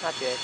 大学